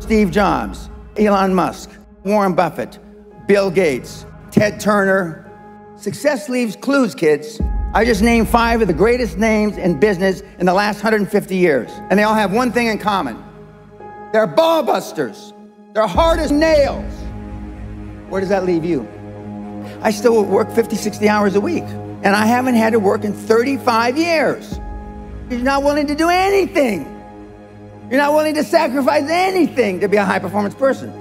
Steve Jobs, Elon Musk, Warren Buffett, Bill Gates, Ted Turner. Success leaves clues, kids. I just named five of the greatest names in business in the last 150 years. And they all have one thing in common. They're ball busters. They're hard as nails. Where does that leave you? I still work 50, 60 hours a week. And I haven't had to work in 35 years. You're not willing to do anything. You're not willing to sacrifice anything to be a high performance person.